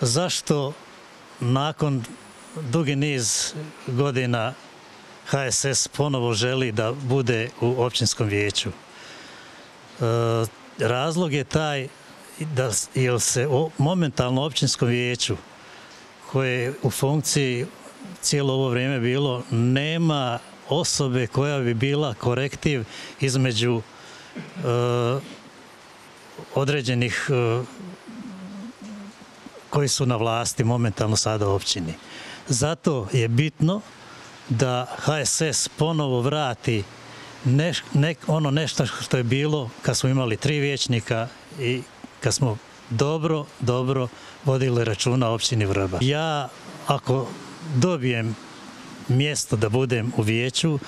zašto nakon dugi niz godina HSS ponovo želi da bude u općinskom vijeću. E, razlog je taj da jer se u momentalno općinskom vijeću koje je u funkciji cijelo ovo vrijeme bilo, nema osobe koja bi bila korektiv između e, određenih e, koji su na vlasti momentalno sada u općini. Zato je bitno da HSS ponovo vrati ono nešto što je bilo kad smo imali tri vijećnika i kad smo dobro, dobro vodili računa općini Vrba. Ja ako dobijem mjesto da budem u vijeću,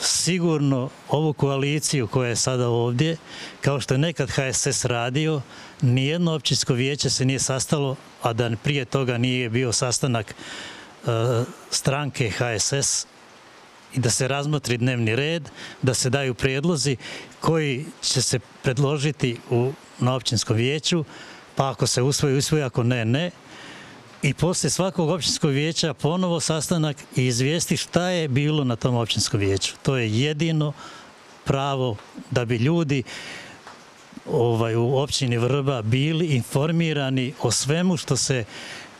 sigurno ovu koaliciju koja je sada ovdje, kao što je nekad HSS radio, nijedno općinsko vijeće se nije sastalo, a da prije toga nije bio sastanak e, stranke HSS i da se razmotri dnevni red, da se daju prijedlozi koji će se predložiti na općinskom vijeću, pa ako se usvoji, usvoji, ako ne, ne. I poslije svakog općinskog vijeća ponovo sastanak i izvijesti šta je bilo na tom općinskom vijeću. To je jedino pravo da bi ljudi ovaj, u općini Vrba bili informirani o svemu što se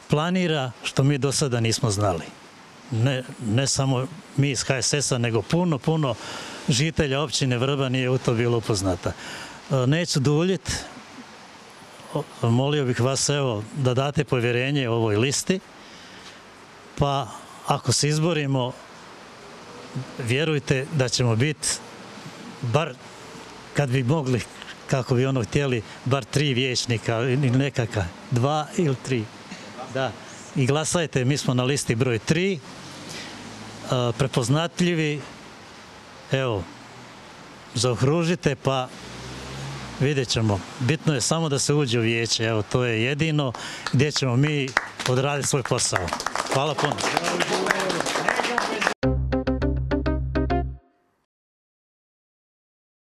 planira, što mi do sada nismo znali. Ne, ne samo mi iz HSS-a, nego puno, puno žitelja općine Vrba nije u to bilo upoznata. E, neću duljiti, molio bih vas evo da date povjerenje ovoj listi, pa ako se izborimo, vjerujte da ćemo biti bar kad bi mogli, kako bi ono htjeli, bar tri vijećnika ili nekaka, dva ili tri. Da. I glasajte, mi smo na listi broj tri, prepoznatljivi, evo, zaokružite pa vidjet ćemo. Bitno je samo da se uđe u vijeće, evo to je jedino gdje ćemo mi odraditi svoj posao. Hvala puno.